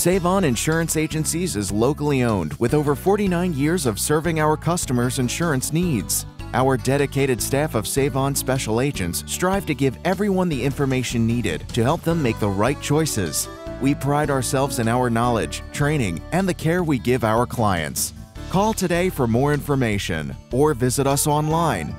Sav-On Insurance Agencies is locally owned with over 49 years of serving our customers' insurance needs. Our dedicated staff of Sav-On special agents strive to give everyone the information needed to help them make the right choices. We pride ourselves in our knowledge, training, and the care we give our clients. Call today for more information or visit us online